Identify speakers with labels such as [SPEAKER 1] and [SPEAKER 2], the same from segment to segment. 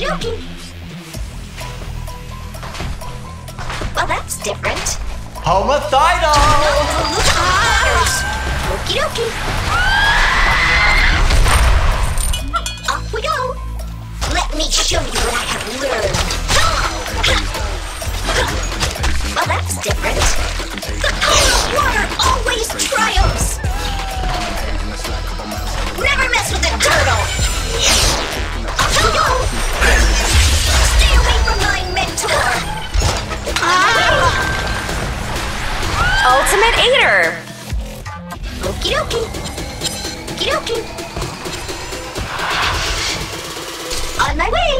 [SPEAKER 1] Well, that's different.
[SPEAKER 2] Homicidal!
[SPEAKER 1] Okie dokie. Off we go. Let me show you what I have learned. Well, that's different.
[SPEAKER 3] Ultimate Aider!
[SPEAKER 1] Okie dokie. Okie dokie. On my way.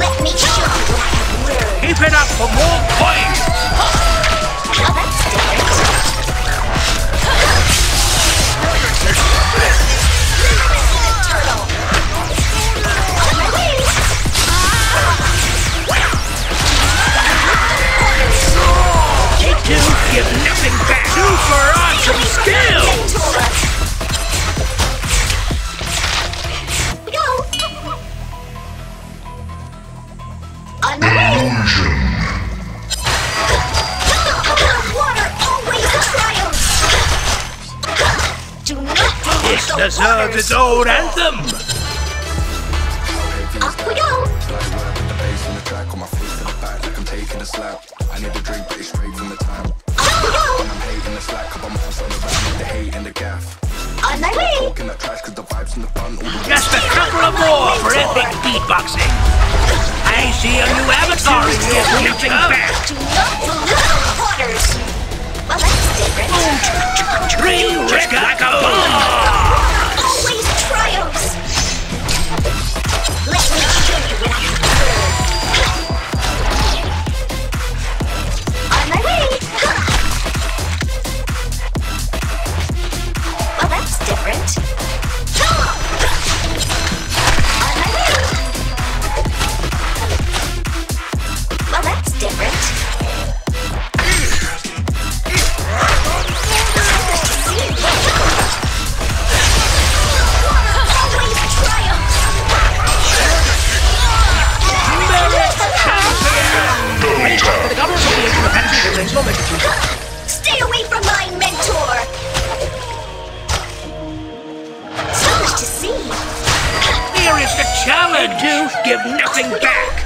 [SPEAKER 1] Let me show you what I have learned.
[SPEAKER 4] Keep it up for more coins! Nothing back! Super awesome skills!
[SPEAKER 1] Go. On my way. Water always triumphs. Do not
[SPEAKER 4] This deserves its own anthem!
[SPEAKER 1] Off we go.
[SPEAKER 5] Like work the bass on the track on my face to the back like I'm taking a slap.
[SPEAKER 4] Beatboxing! I see a new avatar in your nothing back!
[SPEAKER 1] Do not pollute the waters. Well, that's different.
[SPEAKER 4] Dream wreck like a bomb! Give nothing back!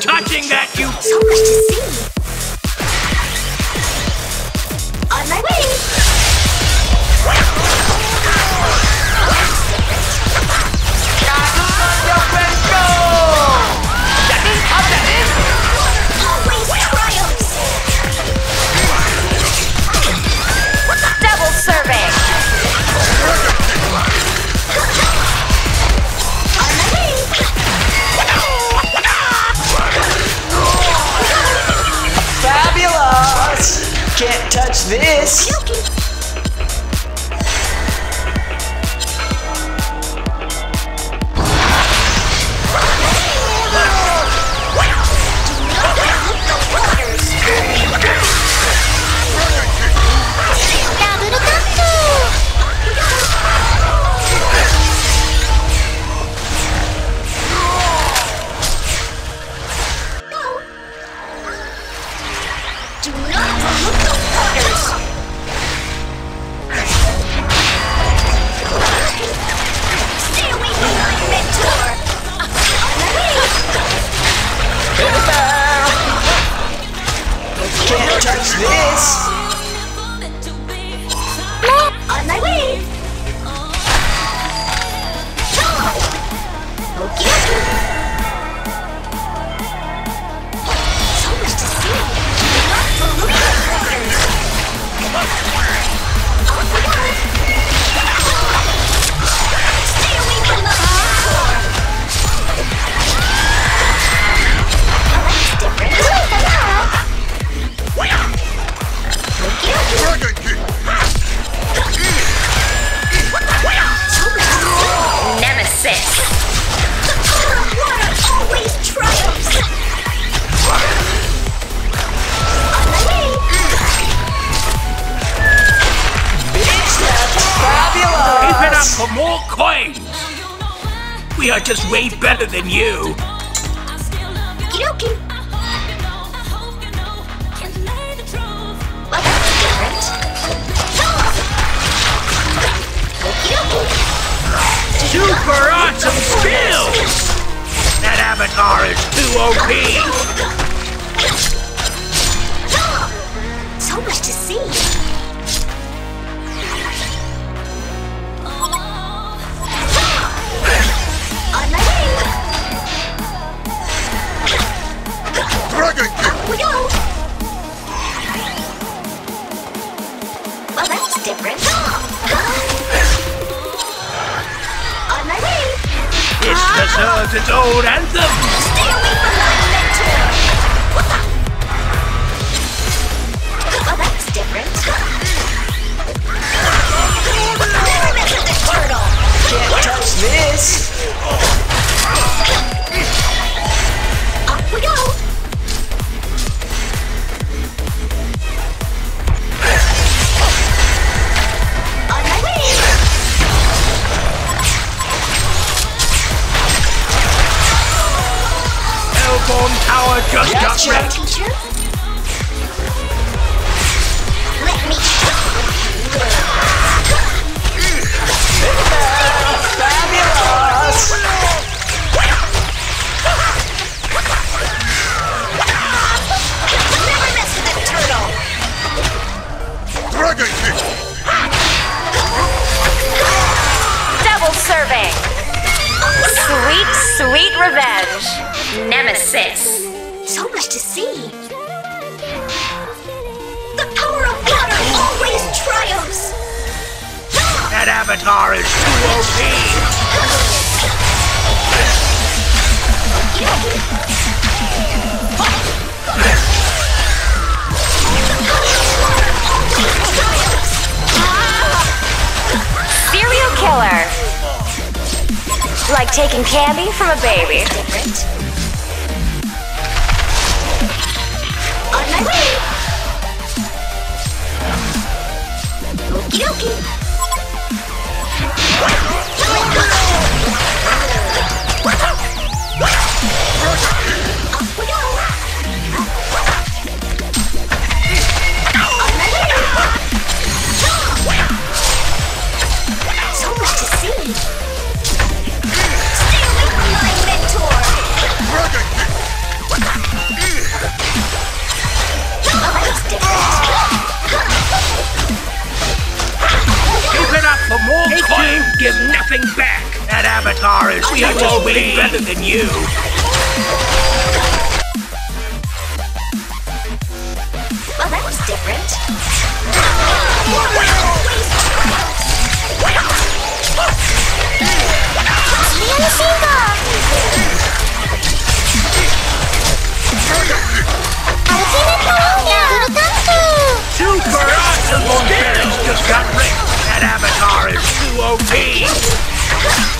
[SPEAKER 4] touching that,
[SPEAKER 1] you. So much to see.
[SPEAKER 2] Touch
[SPEAKER 4] Keep it up
[SPEAKER 2] Fabulous.
[SPEAKER 4] for more coins! We are just way better than you!
[SPEAKER 1] Okie dokie. Well, that's different.
[SPEAKER 4] Super awesome skills! That avatar is too OP! Hellborn Tower just got
[SPEAKER 2] Gotcha.
[SPEAKER 4] wrecked!
[SPEAKER 1] Teacher. Let me
[SPEAKER 2] Fabulous.
[SPEAKER 1] never mess with the turtle.
[SPEAKER 5] Dragon Kick!
[SPEAKER 3] Double serving. Sweet, sweet revenge. Nemesis.
[SPEAKER 1] So much to see. The power of water always triumphs.
[SPEAKER 4] That avatar is too OP!
[SPEAKER 3] Serial killer. Like taking candy from a baby.
[SPEAKER 1] Mataris. We are always better than
[SPEAKER 5] you. Well,
[SPEAKER 1] that was different.
[SPEAKER 4] Super awesome! Just got ripped! That avatar is too OP!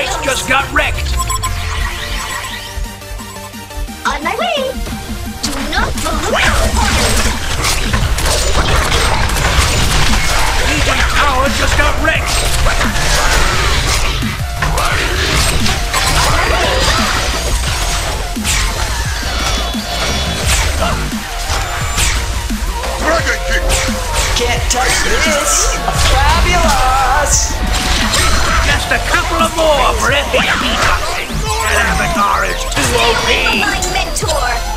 [SPEAKER 4] Just got wrecked.
[SPEAKER 1] On my way! Do not move!
[SPEAKER 4] Legion Tower just got wrecked.
[SPEAKER 5] Dragon kick!
[SPEAKER 2] Can't touch this. Fabulous.
[SPEAKER 4] Just a couple of more for epic beatboxing. That avatar is too OP.
[SPEAKER 1] My mentor!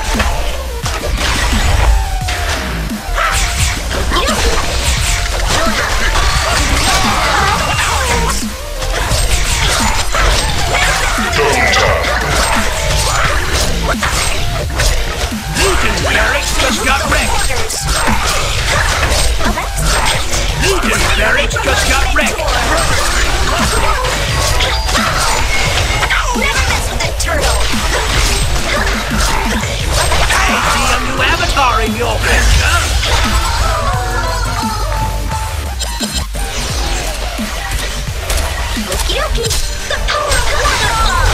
[SPEAKER 1] Dokie! The power of!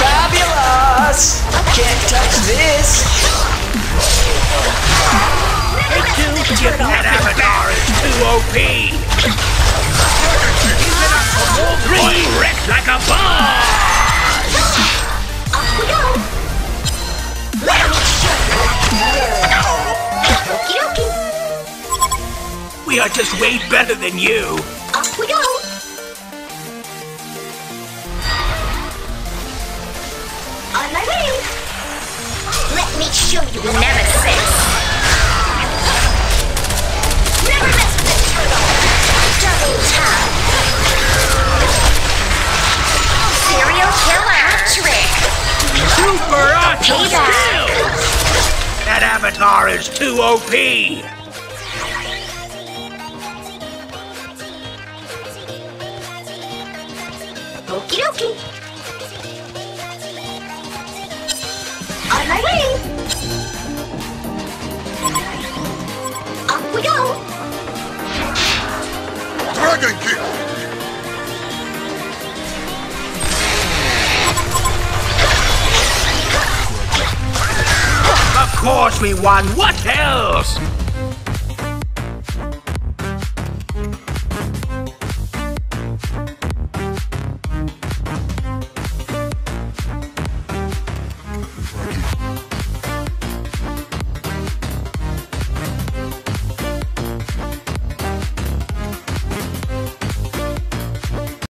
[SPEAKER 2] Fabulous. Can't touch this.
[SPEAKER 1] Never mess with a turtle!
[SPEAKER 4] That avatar is too OP. Three wrecked like a bomb.
[SPEAKER 1] Off we go! Let me show you! Okie dokie!
[SPEAKER 4] We are just way better than you.
[SPEAKER 1] Off we go! My way! Let me show you the
[SPEAKER 3] Nemesis.
[SPEAKER 1] Never mess with a turtle! Double tap!
[SPEAKER 3] Serial killer. Trick.
[SPEAKER 4] Super awesome
[SPEAKER 3] Payback.
[SPEAKER 4] That avatar is too OP.
[SPEAKER 1] Okie dokie! On my way! Off we go!
[SPEAKER 5] Dragon kick!
[SPEAKER 4] Of course we won. What else?